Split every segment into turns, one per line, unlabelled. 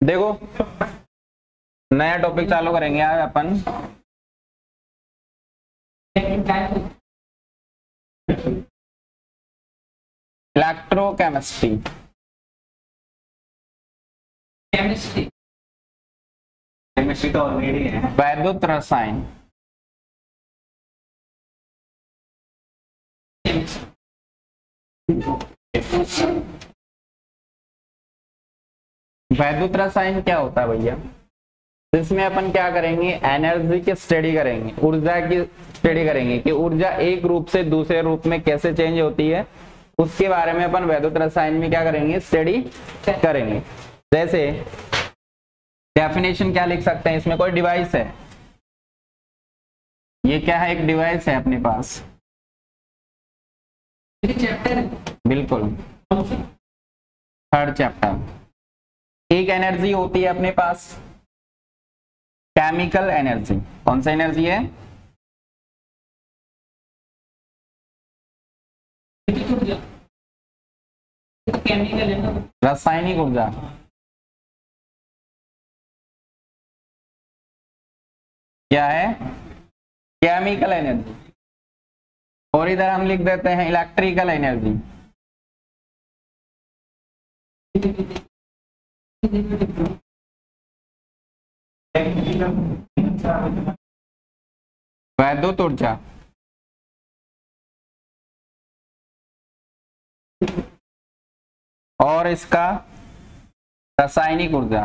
देखो नया टॉपिक चालू करेंगे आज अपन। इलेक्ट्रोकेमिस्ट्री
केमिस्ट्री
केमिस्ट्री तो ऑलरेडी है।
वैद्युत रसायन। वैद्युत रसायन क्या होता है भैया? इसमें अपन क्या करेंगे? एनर्जी की स्टडी करेंगे। ऊर्जा की स्टडी करेंगे कि ऊर्जा एक रूप से दूसरे रूप में कैसे चेंज होती है। उसके बारे में अपन वैद्युत रसायन में क्या करेंगे? स्टडी करेंगे। जैसे डेफिनेशन क्या लिख सकते हैं? इसमें कोई डिवाइस है? ये क्या है? एक डिवाइस है अपने पास।
चैप्टर
बिल्कुल। Third chapter. एक एनर्जी होती है अपने पास। Chemical energy. कौन सा एनर्जी है? रासायनिक ऊर्जा। क्या है? Chemical energy. और इधर हम लिख देते हैं इलेक्ट्रिकल एनर्जी। वैद्युत ऊर्जा और इसका रासायनिक ऊर्जा।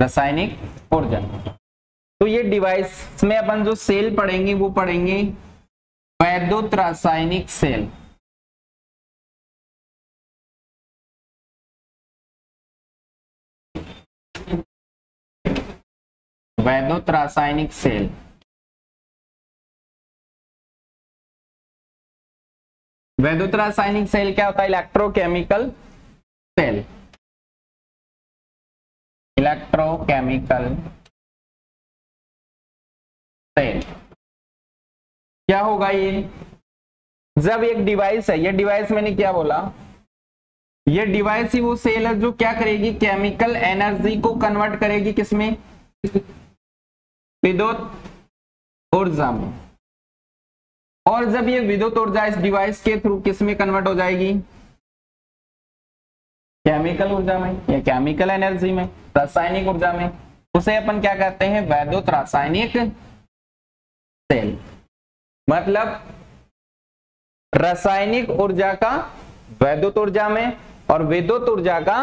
रासायनिक ऊर्जा। तो ये डिवाइस में अपन जो सेल पढ़ेंगे, वो पढ़ेंगे वैद्युत रासायनिक सेल। वैद्युत रासायनिक सेल। वैद्युत रासायनिक सेल क्या होता है? Electrochemical cell. Electrochemical cell. क्या होगा ये? जब एक डिवाइस है, ये डिवाइस मैंने क्या बोला? ये डिवाइस ही वो सेल है जो क्या करेगी? केमिकल एनर्जी को कन्वर्ट करेगी किसमें? विद्युत ऊर्जा में। और जब ये विद्युत ऊर्जा इस डिवाइस के थ्रू किसमें कन्वर्ट हो जाएगी? केमिकल ऊर्जा में, या केमिकल एनर्जी में, रासायनिक ऊर्जा में। उसे अपन क्या कहते हैं? वैद्युत रासायनिक सेल मतलब रासायनिक ऊर्जा का वैद्युत ऊर्जा में और विद्युत ऊर्जा का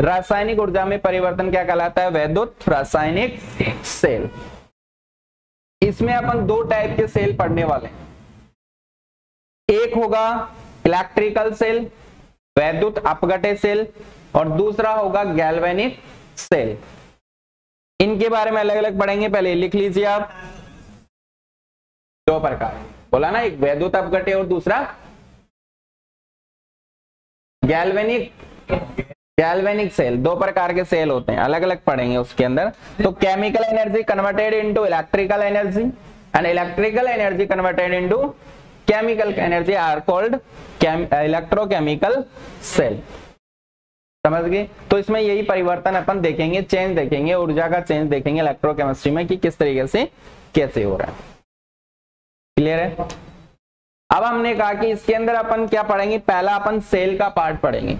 रासायनिक ऊर्जा में परिवर्तन क्या कहलाता है? वैद्युत रासायनिक सेल। इसमें अपन दो टाइप के सेल पढ़ने वाले हैं। एक होगा इलेक्ट्रिकल सेल, वैद्युत अपघटे सेल, और दूसरा होगा गैल्वेनिक सेल। इनके बारे में अलग अलग पढ़ेंगे, पहले लिख लीजिए आप। दो प्रकार। बोला ना, एक वैद्युत अपघटे और दूसरा गैल्वेनिक गैल्वेनिक सेल दो प्रकार के सेल होते हैं अलग अलग पढ़ेंगे उसके अंदर। तो chemical energy converted into electrical energy and electrical energy converted into chemical energy are called electrochemical cell समझ गए? तो इसमें यही परिवर्तन अपन देखेंगे चेंज देखेंगे, ऊर्जा का चेंज देखेंगे इलेक्ट्रोकेमिस्ट्री में कि किस तरीके से कैसे हो रहा है। क्लियर है? अब हमने कहा कि इसके अंदर अपन क्या पढ़ेंगे? पहला अपन सेल का पार्ट पढ़ेंगे।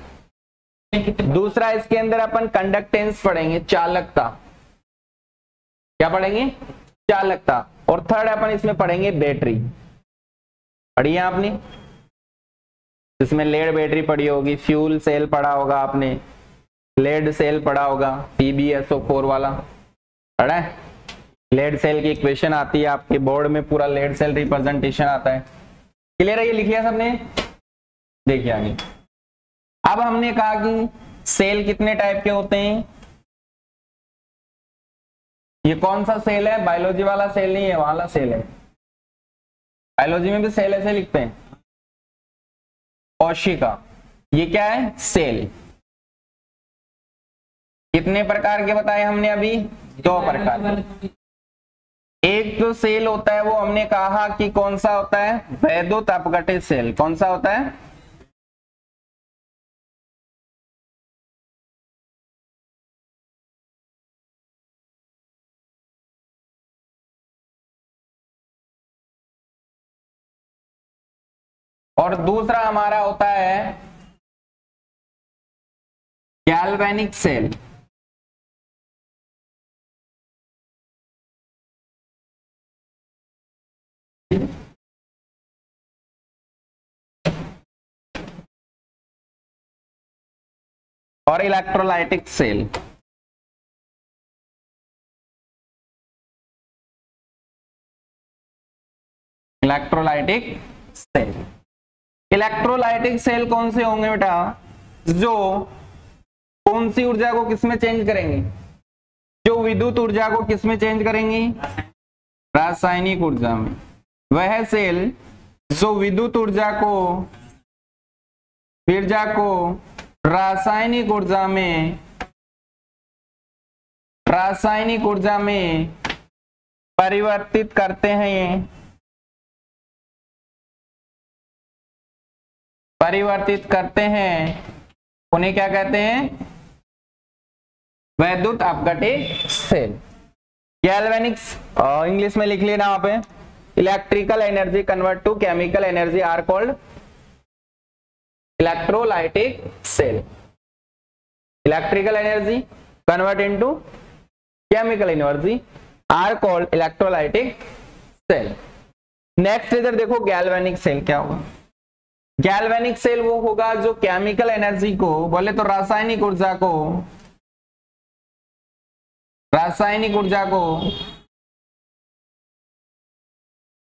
दूसरा इसके अंदर अपन कंडक्टेंस पढ़ेंगे, चालकता। क्या पढ़ेंगे? चालकता। और थर्ड अपन इसमें पढ़ेंगे बैटरी पढ़ी है आपने? इसमें लेड बैटरी पढ़ी होगी फ्यूल सेल पढ़ा होगा आपने। लेड सेल पढ़ा होगा पीबीएसओ फोर वाला। पढ़ा है? लेड सेल की इक्वेशन आती है आपके बोर्ड में पूरा लेड सेल रिप्रेजेंटेशन आता है। क्लियर है ये लिख लिया सबने? देखिए आगे। अब हमने कहा कि सेल कितने टाइप के होते हैं? ये कौन सा सेल है? बायोलॉजी वाला सेल नहीं है वाला सेल है। बायोलॉजी में भी सेल ऐसे लिखते हैं। कोशिका ये क्या है? सेल कितने प्रकार के बताए हमने अभी? दो प्रकार। एक जो सेल होता है, वो हमने कहा कि कौन सा होता है? वैद्युत अपघटित सेल। कौन सा होता है? और दूसरा हमारा होता है गैल्वेनिक सेल और electrolytic cell electrolytic cell electrolytic cell कौन से होंगे बेटा? जो कौन सी ऊर्जा को किसमें चेंज करेंगे? जो विद्युत ऊर्जा को किसमें चेंज करेंगी? रासायनिक ऊर्जा में। वह सेल जो विद्युत ऊर्जा को ऊर्जा को रासायनिक ऊर्जा में, रासायनिक ऊर्जा में परिवर्तित करते हैं। परिवर्तित करते हैं। उन्हें क्या कहते हैं? वैद्युत अपघटित सेल। गैल्वेनिक्स इंग्लिश में लिख लेना आप electrical energy convert to chemical energy are called electrolytic cell. Electrical energy convert into chemical energy are called electrolytic cell. Next इधर देखो गैल्वेनिक सेल क्या होगा। गैल्वेनिक सेल वो होगा जो केमिकल एनर्जी को, बोले तो रासायनिक ऊर्जा को, रासायनिक ऊर्जा को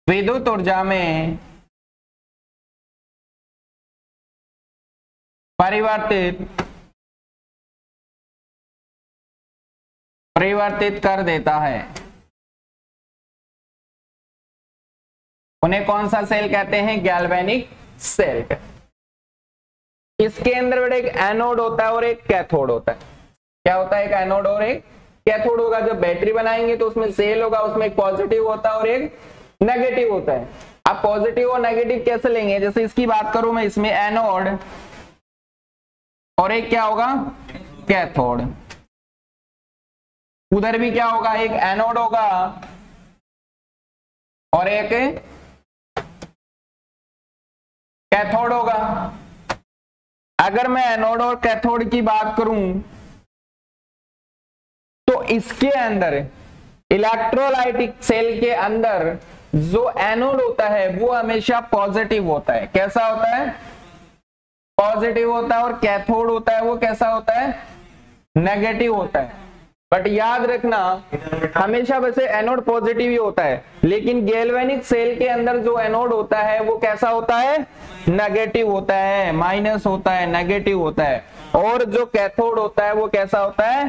विद्युत ऊर्जा में परिवर्तित परिवर्तित कर देता है। उन्हें कौन सा सेल कहते हैं? Galvanic cell. इसके अंदर एक एनोड होता है और एक कैथोड होता है। क्या होता है? एक एनोड और एक कैथोड होगा। जब बैटरी बनाएँगे तो उसमें सेल होगा, उसमें एक पॉजिटिव होता है और एक नेगेटिव होता है। अब पॉजिटिव और नेगेटिव कैसे लेंगे? जैसे इसकी बात करूँ मैं, इसमें एनोड और एक क्या होगा? कैथोड उधर भी क्या होगा? एक एनोड होगा और एक कैथोड होगा। अगर मैं एनोड और कैथोड की बात करूँ तो इसके अंदर इलेक्ट्रोलाइटिक सेल के अंदर जो एनोड होता है, वो हमेशा पॉजिटिव होता है। कैसा होता है? पॉजिटिव होता है और कैथोड होता है, वो कैसा होता है? नेगेटिव होता है। बट याद रखना, हमेशा वैसे एनोड पॉजिटिव ही होता है। लेकिन गैल्वेनिक सेल के अंदर जो एनोड होता है, वो कैसा होता है? नेगेटिव होता है माइनस होता है नेगेटिव होता है। और जो कैथोड होता है, वो कैसा होता है?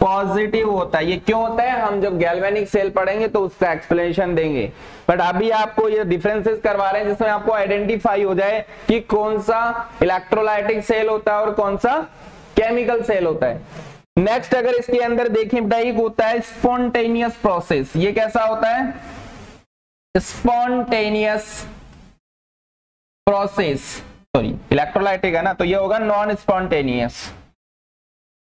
पॉजिटिव होता है। ये क्यों होता है? हम जब गैल्वेनिक सेल पढ़ेंगे तो उसका एक्सप्लेनेशन देंगे। बट अभी आपको ये डिफरेंसेस करवा रहे हैं, जिसमें आपको आइडेंटिफाई हो जाए कि कौन सा इलेक्ट्रोलाइटिक सेल होता है और कौन सा केमिकल सेल होता है। नेक्स्ट अगर इसके अंदर देखें एक होता है स्पॉन्टेनियस प्रोसेस ये कैसा होता है? स्पॉन्टेनियस प्रोसेस सॉरी इलेक्ट्रोलाइटिक है ना तो ये होगा नॉन स्पॉन्टेनियस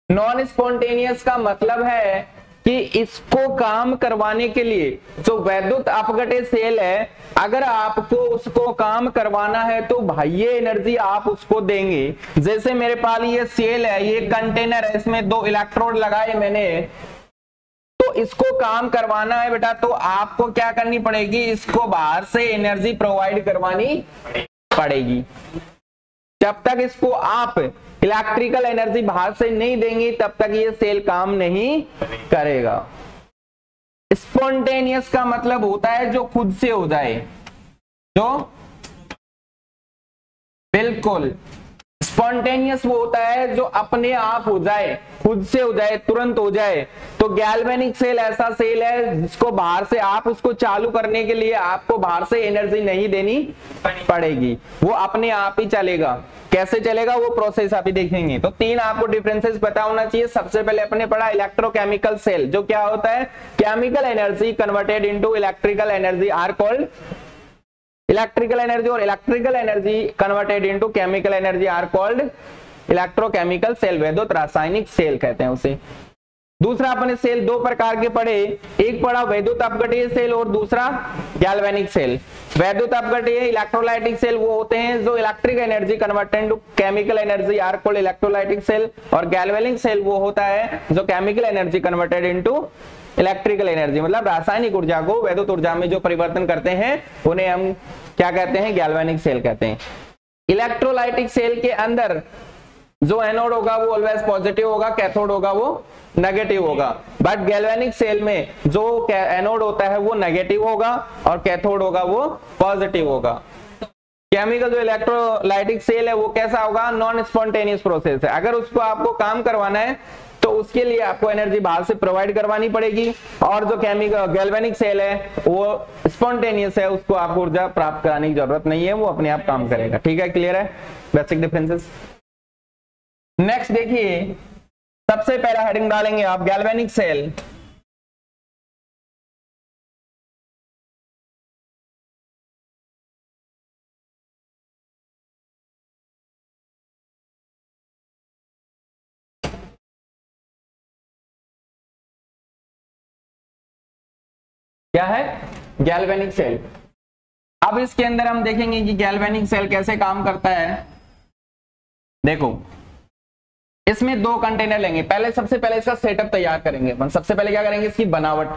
नॉन स्पॉन्टेनियस का मतलब है कि इसको काम करवाने के लिए, जो वैद्युत अपघटे सेल है, अगर आपको उसको काम करवाना है तो भाई ये एनर्जी आप उसको देंगे। जैसे मेरे पास ये सेल है, ये कंटेनर है, इसमें दो इलेक्ट्रोड लगाए मैंने तो इसको काम करवाना है बेटा तो आपको क्या करनी पड़ेगी? इसको बाहर से एनर्जी प्रोवाइड करवानी पड़ेगी। जब तक इसको आप इलेक्ट्रिकल एनर्जी बाहर से नहीं देंगे, तब तक ये सेल काम नहीं करेगा। स्पॉन्टेनियस का मतलब होता है जो खुद से हो जाए। जो? बिल्कुल। स्पॉन्टेनियस वो होता है जो अपने आप हो जाए, खुद से हो जाए, तुरंत हो जाए। तो गैल्वेनिक सेल ऐसा सेल है जिसको बाहर से आप उसको चालू करने के लिए आपको बाहर से एनर्जी नहीं देनी पड़ेगी। वो अपने आप ही चलेगा। कैसे चलेगा? वो प्रोसेस अभी देखेंगे। तो तीन आपको डिफरेंसेस पता होना चाहिए। सबसे पहले अपने पढ़ा इलेक्ट्रोकेमिकल सेल जो क्या होता है? Chemical energy converted into electrical energy are called electrical energy और electrical energy converted into chemical energy are called electrochemical cell वैद्युत रासायनिक सेल कहते हैं उसे। दूसरा अपने सेल दो प्रकार के पढ़े। एक पढ़ा वैद्युत अपघटीय सेल और दूसरा गैल्वेनिक सेल वैद्युत अपघटीय इलेक्ट्रोलाइटिक सेल वो होते हैं जो electric energy converted to chemical energy are called electrolytic cell और गैल्वेनिक सेल वो होता है जो chemical energy converted into electrical energy मतलब रासायनिक ऊर्जा को वैद्युत ऊर्जा में जो परिवर्तन करते हैं, उन्हें हम क्या कहते हैं? गैल्वेनिक सेल कहते हैं। इलेक्ट्रोलाइटिक सेल के अंदर जो एनोड होगा, वो ऑलवेज पॉजिटिव होगा कैथोड होगा, वो नेगेटिव होगा। बट गैल्वेनिक सेल में जो एनोड होता है, वो नेगेटिव होगा और कैथोड होगा, वो पॉजिटिव होगा। केमिकल जो इलेक्ट्रोलाइटिक सेल है, वो कैसा होगा? नॉन स्पॉन्टेनियस प्रोसेस है। अगर उसको आपको काम करवाना है तो उसके लिए आपको एनर्जी बाहर से प्रोवाइड करवानी पड़ेगी। और जो केमिकल गैल्वेनिक सेल है, वो स्पॉन्टेनियस है, उसको आपको ऊर्जा प्राप्त कराने की ज़रूरत नहीं है, वो अपने आप काम करेगा। ठीक है क्लियर है? बेसिक डिफरेंसेस नेक्स्ट देखिए, सबसे पहला हेडिंग डालेंगे आप गैल्वेनिक सेल क्या है? गैल्वेनिक सेल अब इसके अंदर हम देखेंगे कि गैल्वेनिक सेल कैसे काम करता है। देखो, इसमें दो कंटेनर लेंगे। पहले, सबसे पहले इसका सेटअप तैयार करेंगे। अपन सबसे पहले क्या करेंगे? इसकी बनावट।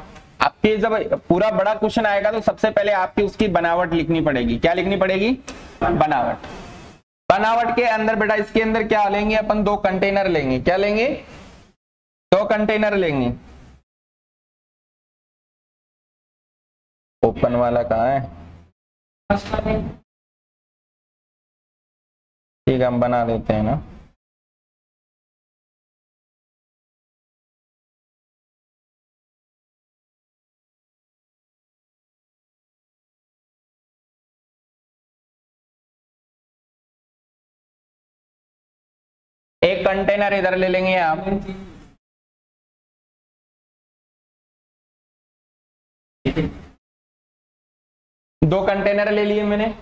आपके जब पूरा बड़ा क्वेश्चन आएगा तो सबसे पहले आपकी उसकी बनावट लिखनी पड़ेगी। क्या लिखनी पड़ेगी? बनावट। बनावट के अंदर बेटा, इसके अंदर क्या लेंगे? अपन दो कंटेनर लेंगे। क्या लेंगे? दो कंटेनर लेंगे। ओपन वाला कहाँ है? ठीक है, हम बना देते हैं ना। एक कंटेनर इधर ले लेंगे आप। दो कंटेनर ले लिए मैंने।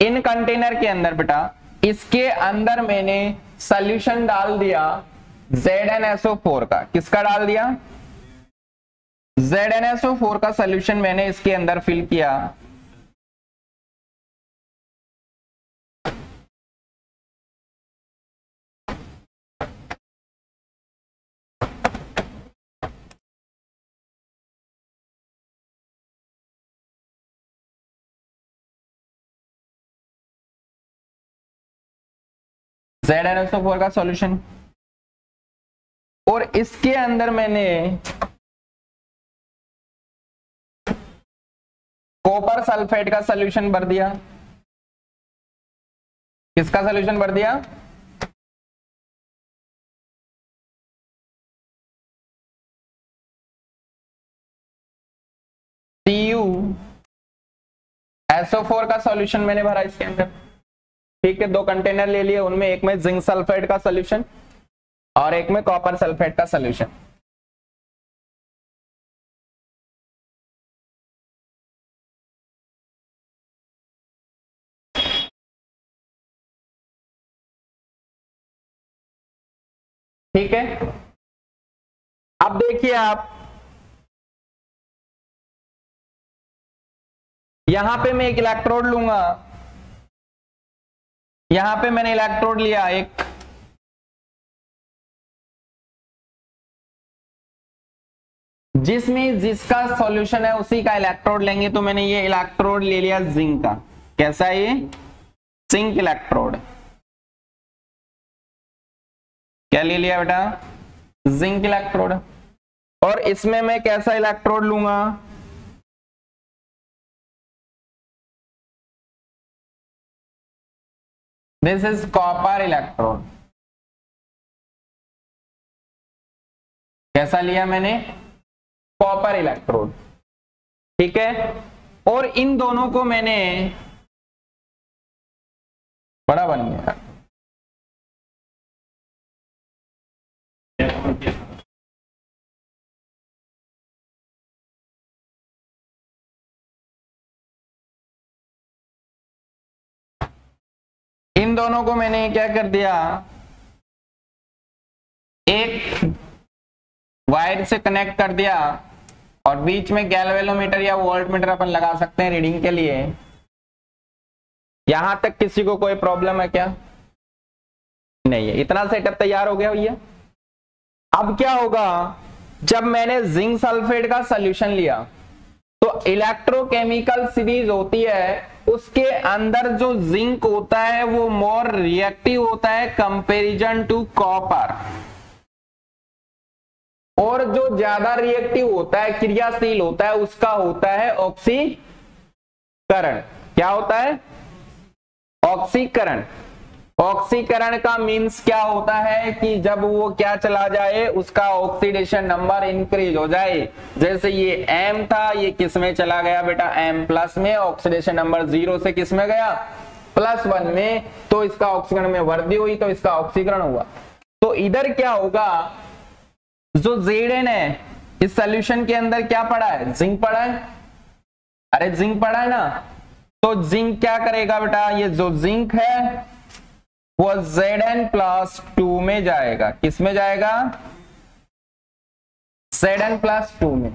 इन कंटेनर के अंदर बेटा, इसके अंदर मैंने सॉल्यूशन डाल दिया ZnSO4 का। किसका डाल दिया? ZnSO4 का सॉल्यूशन मैंने इसके अंदर फिल किया। ZnSO4 का सॉल्यूशन और इसके अंदर मैंने कॉपर सल्फेट का सॉल्यूशन भर दिया। किसका सॉल्यूशन भर दिया? टीयू SO4 का सॉल्यूशन मैंने भरा इसके अंदर। ठीक है, दो कंटेनर ले लिए, उनमें एक में जिंक सल्फेट का सोल्यूशन और एक में कॉपर सल्फेट का सोल्यूशन ठीक है? अब देखिए आप, यहाँ पे मैं एक इलेक्ट्रोड लूँगा। यहाँ पे मैंने इलेक्ट्रोड लिया, एक। जिसमें, जिसका सॉल्यूशन है, उसी का इलेक्ट्रोड लेंगे तो मैंने ये इलेक्ट्रोड ले लिया जिंक का। कैसा ये? जिंक इलेक्ट्रोड क्या ले लिया बेटा? जिंक इलेक्ट्रोड और इसमें मैं कैसा इलेक्ट्रोड लूँगा? दिस इज़ कॉपर इलेक्ट्रोड कैसा लिया मैंने? कॉपर इलेक्ट्रोड ठीक है? और इन दोनों को मैंने बड़ा बन गया इन दोनों को मैंने क्या कर दिया? एक वायर से कनेक्ट कर दिया और बीच में गैल्वेलोमीटर या वोल्टमीटर अपन लगा सकते हैं रीडिंग के लिए। यहाँ तक किसी को कोई प्रॉब्लम है क्या? नहीं है। इतना सेटअप तैयार हो गया भैया। अब क्या होगा? जब मैंने जिंक सल्फेट का सोल्यूशन लिया तो इलेक्ट्रोकेमिकल सीरीज़ होती है उसके अंदर जो जिंक होता है, वो मोर रिएक्टिव होता है कंपैरिजन टू कॉपर और जो ज़्यादा रिएक्टिव होता है, क्रियाशील होता है, उसका होता है ऑक्सीकरण क्या होता है? ऑक्सीकरण ऑक्सीकरण का मीन्स क्या होता है कि जब वो क्या चला जाए, उसका ऑक्सीडेशन नंबर इंक्रीज हो जाए। जैसे ये एम था, ये किसमें चला गया बेटा? M प्लस में ऑक्सीडेशन नंबर ज़ीरो से किसमें गया? प्लस वन में। तो इसका ऑक्सीकरण में वृद्धि हुई तो इसका ऑक्सीकरण हुआ। तो इधर क्या होगा? जो जेड एन है, इस सोल्यूशन के अंदर क्या पड़ा है? जिंक पड़ा है। अरे जिंक पड़ा है ना। तो जिंक क्या करेगा बेटा? ये जो जिंक है वो जेड एन प्लस टू में जाएगा। किसमें जाएगा? जेड एन प्लस टू में।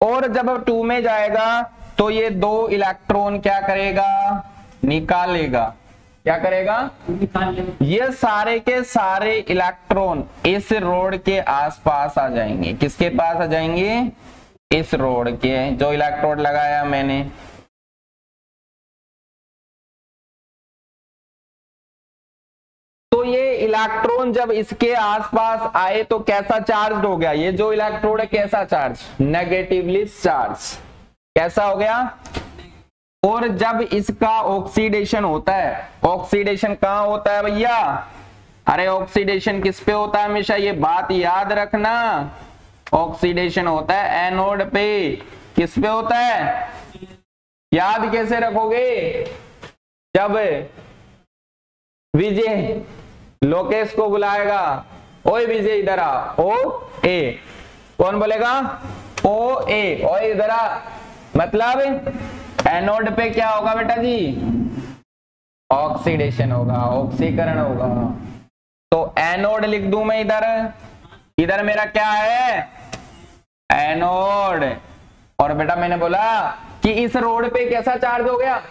और जब अब टू में जाएगा तो ये दो इलेक्ट्रॉन क्या करेगा? निकालेगा। क्या करेगा?
निकाल ले
ये सारे के सारे इलेक्ट्रॉन इस रोड के आसपास आ जाएँगे। किसके पास आ जाएँगे? इस रोड के। जो इलेक्ट्रोड लगाया मैंने। तो ये इलेक्ट्रॉन जब इसके आसपास आए तो कैसा चार्ज हो गया? ये जो इलेक्ट्रोड है, कैसा चार्ज नेगेटिवली चार्ज कैसा हो गया? और जब इसका ऑक्सीडेशन होता है ऑक्सीडेशन कहाँ होता है भैया? अरे ऑक्सीडेशन किस पे होता है हमेशा? ये बात याद रखना। ऑक्सीडेशन होता है एनोड पे। किस पे होता है? याद कैसे रखोगे? जब विजय लोकेश को बुलाएगा। ओए विजय, इधर आ। ओ, ए। कौन बोलेगा? ओ, ए। ओ इधर आ। मतलब एनोड पे क्या होगा बेटा जी? ऑक्सीडेशन होगा, ऑक्सीकरण होगा। तो एनोड लिख दू मैं इधर। इधर मेरा क्या है? एनोड। और बेटा मैंने बोला कि इस रोड पे कैसा चार्ज हो गया?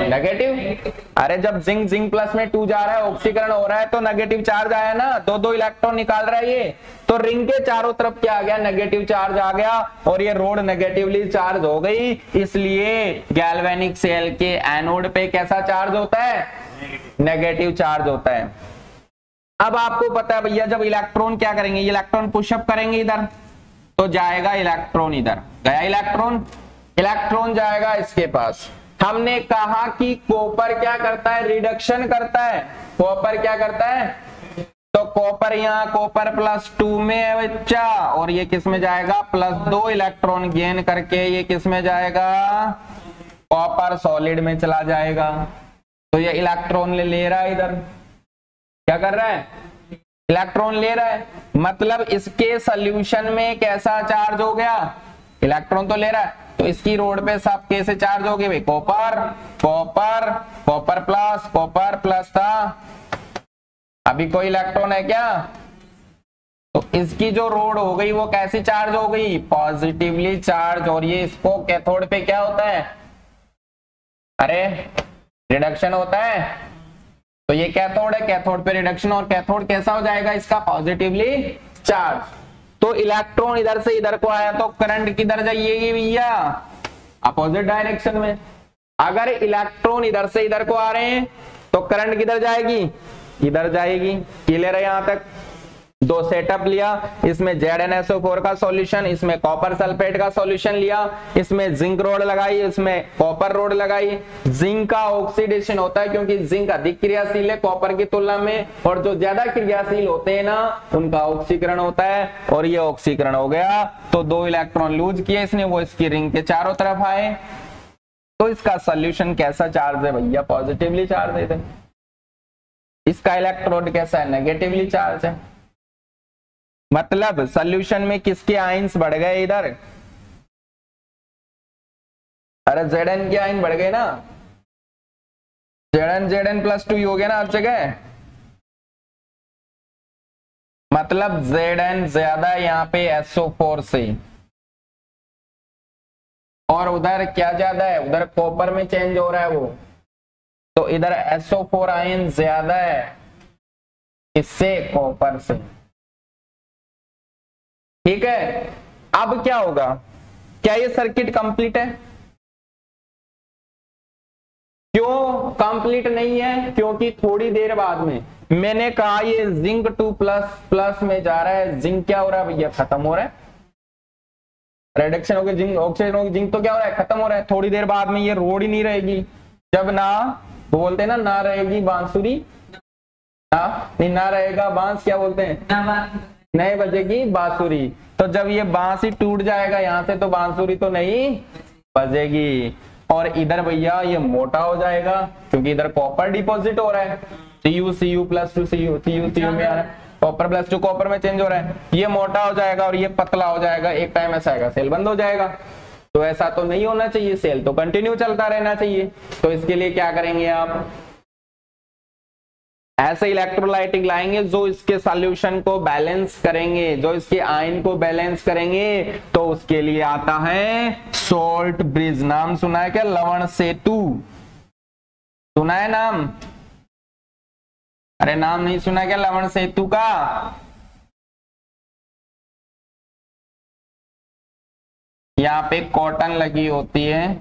नेगेटिव अरे जब जिंक जिंक प्लस में टू जा रहा है, ऑक्सीकरण हो रहा है तो नेगेटिव चार्ज आया ना? दो दो इलेक्ट्रॉन निकाल रहा है ये। तो रिंग के चारों तरफ़ क्या आ गया? नेगेटिव चार्ज आ गया, और ये रोड नेगेटिवली चार्ज हो गई। इसलिए गैल्वेनिक सेल के एनोड पे कैसा चार्ज होता है? नेगेटिव चार्ज होता है। अब आपको पता है भैया, जब इलेक्ट्रॉन क्या करेंगे? इलेक्ट्रॉन पुशअप करेंगे इधर। तो जाएगा इलेक्ट्रॉन इधर। गया इलेक्ट्रॉन इलेक्ट्रॉन जाएगा इसके पास। हमने कहा कि कॉपर क्या करता है? रिडक्शन करता है। कॉपर क्या करता है? तो कॉपर यहाँ कॉपर प्लस टू में है बच्चा। और ये किसमें जाएगा? प्लस दो इलेक्ट्रॉन गेन करके ये किसमें जाएगा? कॉपर सॉलिड में चला जाएगा। तो ये इलेक्ट्रॉन ले, ले रहा है इधर। क्या कर रहा है? इलेक्ट्रॉन ले रहा है। मतलब इसके सोल्यूशन में कैसा चार्ज हो गया? इलेक्ट्रॉन तो ले रहा है। तो इसकी रोड पे सब कैसे चार्ज हो गए copper copper copper plus copper plus था। अभी कोई इलेक्ट्रॉन है क्या? तो इसकी जो रोड हो गई, वो कैसी चार्ज हो गई? पॉजिटिवली चार्ज और ये इसको कैथोड पे क्या होता है? अरे रिडक्शन होता है। तो ये कैथोड है कैथोड पे रिडक्शन और कैथोड कैसा हो जाएगा? इसका पॉजिटिवली चार्ज तो इलेक्ट्रॉन इधर से इधर को आया तो करंट किधर जाइएगी भैया? अपोजिट डायरेक्शन में। अगर इलेक्ट्रॉन इधर से इधर को आ रहे हैं तो करंट किधर जाएगी? इधर जाएगी। क्लियर है यहाँ तक? दो सेटअप लिया, इसमें ZnSO4 का सॉल्यूशन इसमें कॉपर सल्फेट का सॉल्यूशन लिया, इसमें जिंक रोड लगाई, इसमें कॉपर रोड लगाई। जिंक का ऑक्सीडेशन होता है क्योंकि जिंक अधिक क्रियाशील है कॉपर की तुलना में, और जो ज़्यादा क्रियाशील होते हैं ना, उनका ऑक्सीकरण होता है, और ये ऑक्सीकरण हो गया। तो दो इलेक्ट्रॉन लूज किए इसने, वो इसकी रिंग के चारों तरफ़ आए। तो इसका सोल्यूशन कैसा चार्ज है भैया? पॉजिटिवली चार्ज है इसका इलेक्ट्रोड कैसा है? नेगेटिवली चार्ज है। मतलब सोल्यूशन में किसके आइंस बढ़ गए इधर? अरे जेड एन के आइन बढ़ गए ना। जेड एन प्लस टू हो गया ना हर जगह। मतलब जेड एन ज़्यादा यहाँ पे एसओ फोर से। और उधर क्या ज़्यादा है? उधर कॉपर में चेंज हो रहा है वो। तो इधर एसओ फोर आयन ज़्यादा है। इससे कॉपर से। ठीक है? अब क्या होगा? क्या ये सर्किट कंप्लीट है? क्यों कंप्लीट नहीं है? क्योंकि थोड़ी देर बाद में। मैंने कहा ये जिंक टू प्लस प्लस में जा रहा है। जिंक क्या हो रहा है भैया? खत्म हो रहा है। रिडक्शन हो गया जिंक ऑक्सीजन हो गया जिंक तो क्या हो रहा है? खत्म हो रहा है। थोड़ी देर बाद में ये रोड ही नहीं रहेगी। जब ना, बोलते हैं ना ना रहेगी बांसुरी। ना नहीं, ना रहेगा बाँस, क्या बोलते हैं? नहीं बजेगी बांसुरी। तो जब ये बाँस टूट जाएगा यहाँ से तो बांसुरी तो नहीं बजेगी। और इधर भैया ये मोटा हो जाएगा, क्योंकि इधर कॉपर डिपॉजिट हो रहा है। C U C U plus two C U C U C U में आ रहा है। कॉपर प्लस टू कॉपर में चेंज हो रहा है। ये मोटा हो जाएगा और ये पतला हो जाएगा। एक टाइम ऐसा आएगा सेल बंद हो जाएगा। तो ऐसा तो नहीं होना चाहिए। सेल तो कंटिन्यू चलता रहना चाहिए। तो इसके लिए क्या करेंगे आप? ऐसे इलेक्ट्रोलाइटिक लाएँगे जो इसके सॉल्यूशन को बैलेंस करेंगे, जो इसके आयन को बैलेंस करेंगे तो उसके लिए आता है सोल्ट ब्रिज नाम सुना है क्या? लवण सेतु। सुना है नाम? अरे नाम नहीं सुना क्या लवण सेतु का? यहाँ पे कॉटन लगी होती है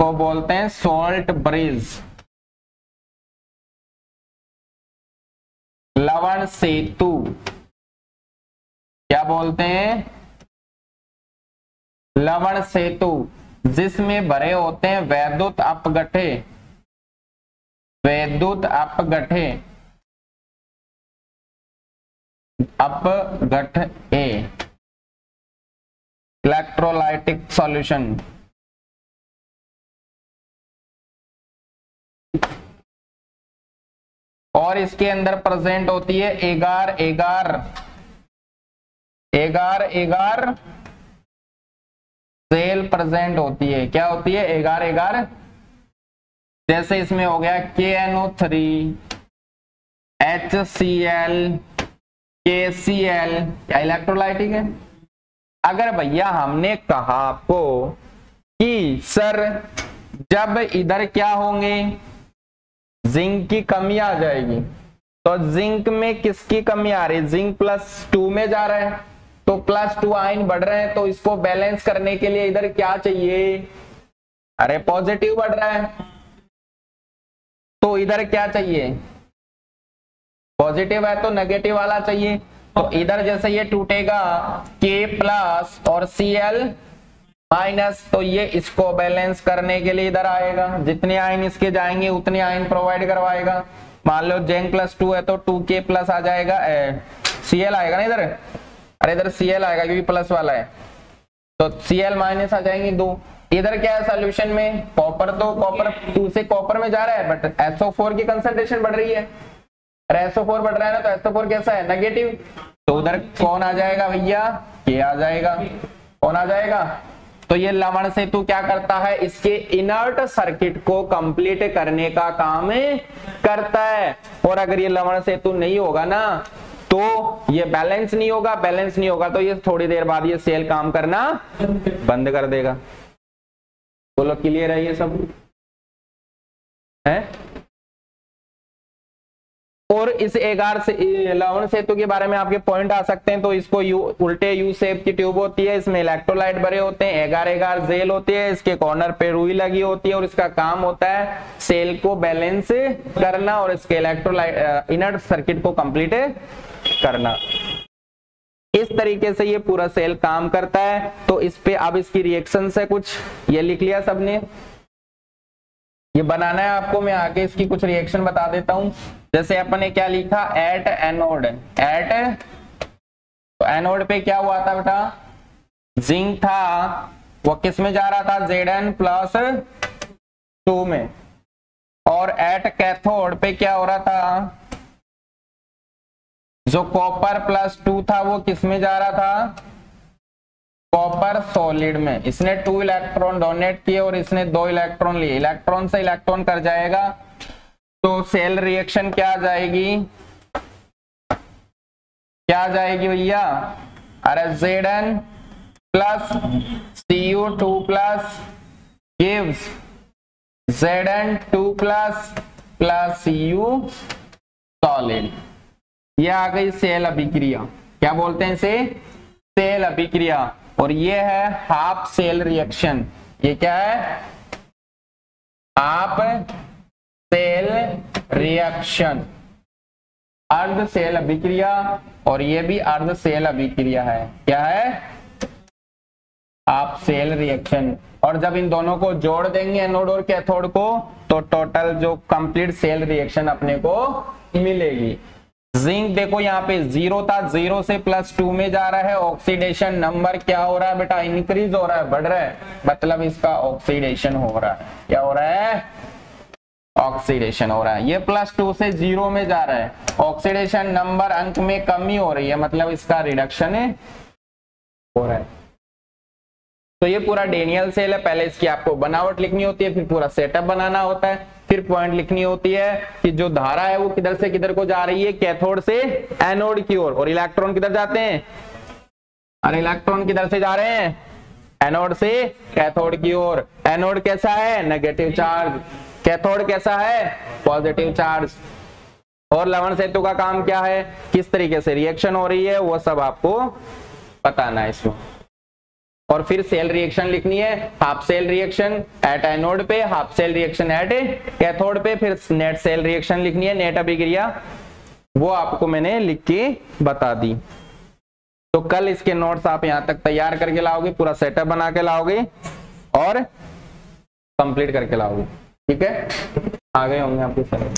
तो बोलते हैं सोल्ट ब्रिज लवण सेतु। क्या बोलते हैं? लवण सेतु। जिसमें भरे होते हैं, वैद्युत अपगठे। वैद्युत अपगठे। अपगठ। ए इलेक्ट्रोलाइटिक सॉल्यूशन और इसके अंदर प्रेजेंट होती है एगार एगार एगार एगार। सेल प्रेजेंट होती है। क्या होती है? एगार एगार। जैसे इसमें हो गया K N O three H C L K C L क्या इलेक्ट्रोलाइटिक है? अगर भैया हमने कहा आपको कि सर जब इधर क्या होंगे? जिंक की कमी आ जाएगी। तो जिंक में किसकी कमी आ रही है? जिंक प्लस टू में जा रहा है। तो प्लस टू आइन बढ़ रहे हैं तो इसको बैलेंस करने के लिए इधर क्या चाहिए? अरे पॉजिटिव बढ़ रहा है। तो इधर क्या चाहिए? पॉजिटिव है तो नेगेटिव वाला चाहिए। तो इधर जैसे ये टूटेगा के प्लस और सी एल माइनस तो ये इसको बैलेंस करने के लिए इधर आएगा। जितने आयन इसके जाएँगे, उतने आयन प्रोवाइड करवाएगा। मान लो जेन प्लस टू है तो टू के प्लस आ जाएगा सी एल आएगा ना इधर? अरे इधर सी एल आएगा, क्योंकि प्लस वाला है। तो सी एल माइनस आ जाएँगे दो। इधर क्या है सोल्यूशन में? कॉपर तो कॉपर टू से कॉपर में जा रहा है बट एसओ फोर की कंसेंट्रेशन बढ़ रही है। अरे एसओ फोर बढ़ रहा है ना तो एसओ फोर कैसा है? नेगेटिव तो उधर कौन आ जाएगा भैया? के आ जाएगा। कौन आ जाएगा? तो ये लवण सेतु क्या करता है? इसके इनर्ट सर्किट को कंप्लीट करने का काम करता है। और अगर ये लवण सेतु नहीं होगा ना तो ये बैलेंस नहीं होगा बैलेंस नहीं होगा तो ये थोड़ी देर बाद ये सेल काम करना बंद कर देगा। बोलो क्लियर है ये सब? है? इस एगार से लवण सेतु के बारे में आपके पॉइंट आ सकते हैं तो इसको यू, उल्टे यू शेप की ट्यूब होती है, इसमें इलेक्ट्रोलाइट भरे होते हैं, एगार एगार जेल होती है, इसके कॉर्नर पे रुई लगी होती है, और इसका काम होता है सेल को बैलेंस करना और इसके इलेक्ट्रोलाइट इनर्ट सर्किट को कंप्लीट करना। इस तरीके से ये पूरा सेल काम करता है तो इस पे अब इसकी रिएक्शन है कुछ। ये लिख लिया सबने। ये बनाना है आपको, मैं आगे इसकी कुछ रिएक्शन बता देता हूँ। जैसे अपन ने क्या लिखा? एट एनोड एट तो एनोड पे क्या हुआ था बेटा? जिंक था। वो किसमें जा रहा था? जेड एन प्लस टू में। और एट कैथोड पे क्या हो रहा था? जो कॉपर प्लस टू था, वो किसमें जा रहा था? कॉपर सॉलिड में। इसने टू इलेक्ट्रॉन डोनेट किए और इसने दो इलेक्ट्रॉन लिए। इलेक्ट्रॉन से इलेक्ट्रॉन कर जाएगा तो सेल रिएक्शन क्या आ जाएगी? क्या आ जाएगी भैया? अरे Z N plus C U two plus gives Z N two plus plus U solid यह आ गई सेल अभिक्रिया। क्या बोलते हैं इसे? सेल अभिक्रिया। और ये है हाफ़ सेल रिएक्शन ये क्या है? हाफ़ सेल रिएक्शन अर्ध सेल अभिक्रिया और ये भी अर्ध सेल अभिक्रिया है। क्या है? हाफ़ सेल रिएक्शन और जब इन दोनों को जोड़ देंगे एनोड और कैथोड को तो टोटल जो कंप्लीट सेल रिएक्शन अपने को मिलेगी। जिंक देखो यहाँ पे ज़ीरो था, ज़ीरो से प्लस टू में जा रहा है। ऑक्सीडेशन नंबर क्या हो रहा है बेटा? इंक्रीज हो रहा है, बढ़ रहा है। मतलब इसका ऑक्सीडेशन हो रहा है। क्या हो रहा है? ऑक्सीडेशन हो रहा है। ये प्लस टू से ज़ीरो में जा रहा है। ऑक्सीडेशन नंबर अंक में कमी हो रही है मतलब इसका रिडक्शन हो रहा है। तो ये पूरा डेनियल सेल है, पहले इसकी आपको बनावट लिखनी होती है, फिर पूरा सेटअप बनाना होता है। फिर पॉइंट लिखनी होती है कि जो धारा है वो किधर से किधर को जा रही है? कैथोड से एनोड की ओर। और, और इलेक्ट्रॉन किधर जाते हैं? अरे इलेक्ट्रॉन किधर से जा रहे हैं? एनोड से कैथोड की ओर। एनोड कैसा है? Negative charge. कैथोड कैसा है? Positive charge. और लवण सेतु का काम क्या है? किस तरीके से रिएक्शन हो रही है? वो सब आपको बताना है इसमें। और फिर सेल रिएक्शन लिखनी है। Half cell reaction at anode पे half cell reaction at cathode पे, फिर नेट सेल रिएक्शन लिखनी है नेट अभिक्रिया। वो आपको मैंने लिख के बता दी। तो कल इसके नोट्स आप यहाँ तक तैयार करके लाओगे, पूरा सेटअप बना के लाओगे और कंप्लीट करके लाओगे। ठीक है? आ गए होंगे आपके सर